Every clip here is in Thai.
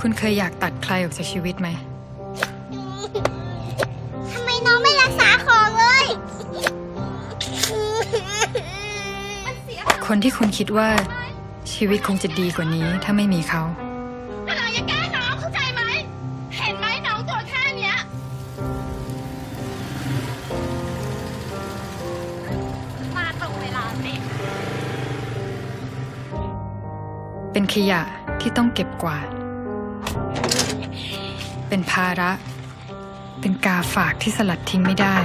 คุณเคยอยากตัดใครออกจากชีวิตไหม ทำไมน้องไม่รักษาของเลย คนที่คุณคิดว่าชีวิตคงจะดีกว่านี้ถ้าไม่มีเขา เป็นขยะที่ต้องเก็บกวาด เป็นภาระ เป็นกาฝากที่สลัดทิ้งไม่ได้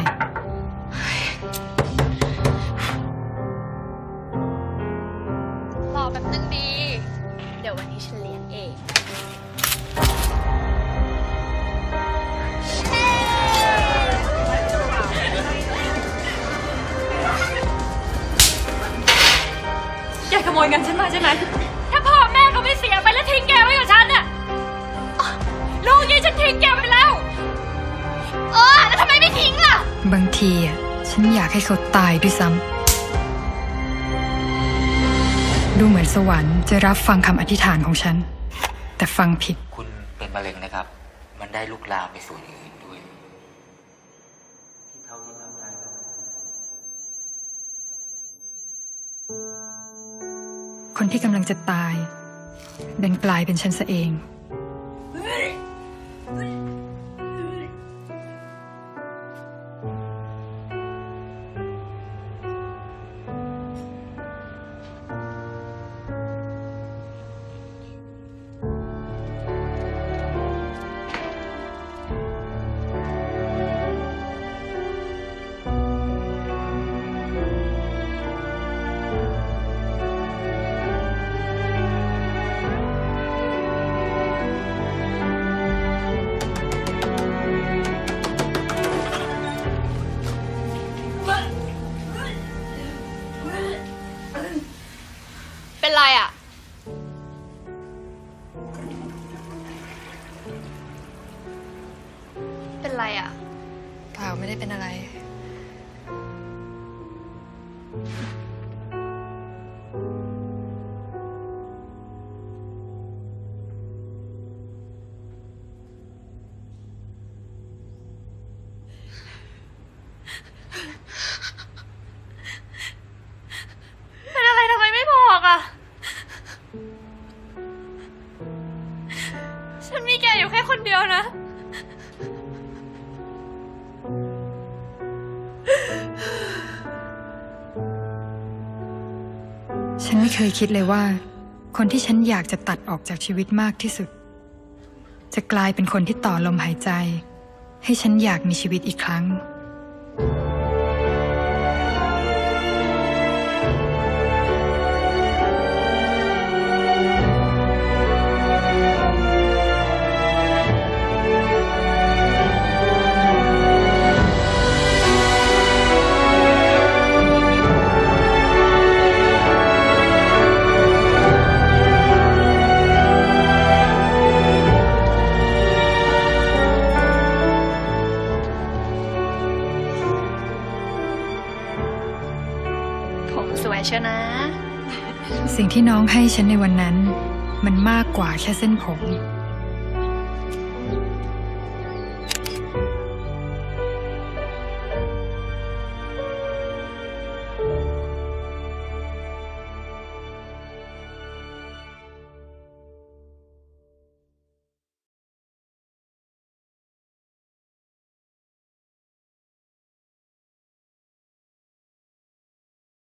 รอแบบนึงดี เดี๋ยววันนี้ฉันเลี้ยงเองแกขโมยเงินฉันมาใช่ไหมถ้าพ่อแม่ เขาไม่เสียไปแล้วทิ้งแกไว้กับฉันน่ะอ๊ะลูกยี่ฉันทิ้งแกไปแล้ว เออ แล้วทำไมไม่ทิ้งล่ะ บางทีอะฉันอยากให้เขาตายด้วยซ้ำดูเหมือนสวรรค์จะรับฟังคำอธิษฐานของฉัน แต่ฟังผิด คุณเป็นมะเร็งนะครับ มันได้ลุกลามไปส่วนอื่นด้วย ที่เท่าที่ทำได้ก็คือคนที่กำลังจะตาย ดันกลายเป็นฉันซะเอง เป็นไรอะเปล่าไม่ได้เป็นอะไร เป็นอะไรทำไมไม่บอกอะ ฉันมีแกอยู่แค่คนเดียวนะ เคยคิดเลยว่า คนที่ฉันอยากจะตัดออกจากชีวิตมากที่สุด จะกลายเป็นคนที่ต่อลมหายใจ ให้ฉันอยากมีชีวิตอีกครั้ง ผมสวยเชียวนะ สิ่งที่น้องให้ฉันในวันนั้น มันมากกว่าแค่เส้นผม